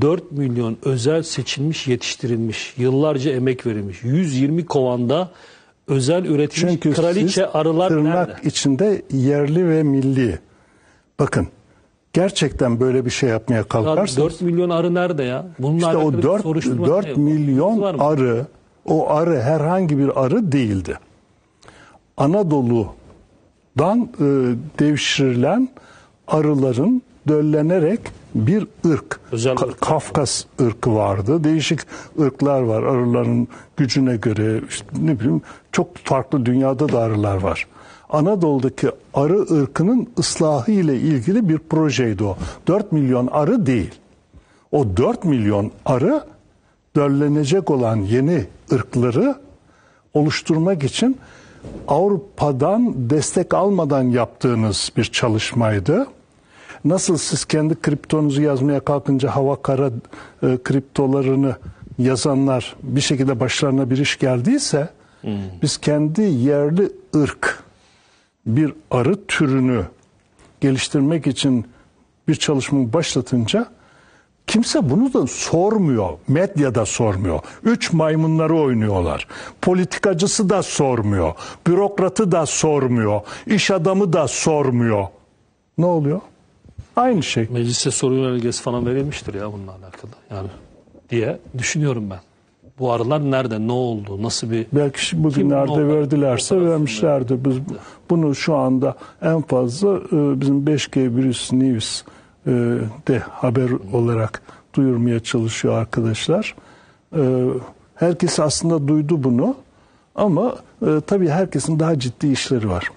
4 milyon özel seçilmiş, yetiştirilmiş, yıllarca emek verilmiş. 120 kovanda özel üretilmiş Çünkü kraliçe siz arılar tırnak nerede? içinde yerli ve milli. Bakın gerçekten böyle bir şey yapmaya kalkarsanız 4 milyon arı nerede ya? Bununla işte o bir 4, soruşturma 4 ne? milyon arı o arı herhangi bir arı değildi. Anadolu'dan e, devşirilen arıların döllenerek bir ırk. Özel Ka- ırk. Kafkas ırkı vardı. Değişik ırklar var arıların gücüne göre. işte ne bileyim çok farklı dünyada da arılar var. Anadolu'daki arı ırkının ıslahı ile ilgili bir projeydi o. 4 milyon arı değil. O 4 milyon arı döllenecek olan yeni ırkları oluşturmak için Avrupa'dan destek almadan yaptığınız bir çalışmaydı. Nasıl siz kendi kriptonuzu yazmaya kalkınca hava kara e, kriptolarını yazanlar bir şekilde başlarına bir iş geldiyse biz kendi yerli ırk bir arı türünü geliştirmek için bir çalışma başlatınca kimse bunu da sormuyor. Medyada sormuyor. Üç maymunları oynuyorlar. Politikacısı da sormuyor. Bürokratı da sormuyor. iş adamı da sormuyor. Ne oluyor? Aynı şey. Meclise soru yönergesi falan verilmiştir ya bununla alakalı. Yani diye düşünüyorum ben. Bu arılar nerede, ne oldu, nasıl bir... Belki Kim bugünlerde o- verdilerse vermişlerdi. Biz bunu şu anda en fazla e, bizim 5G Virüs News e, de haber olarak duyurmaya çalışıyor arkadaşlar. E, Herkes aslında duydu bunu ama tabii herkesin daha ciddi işleri var.